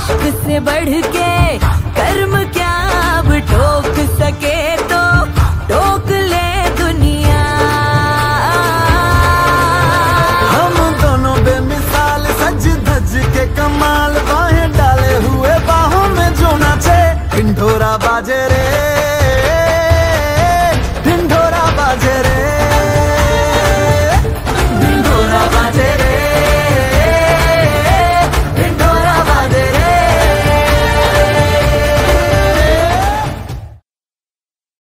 खुद बढ़ के